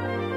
Bye.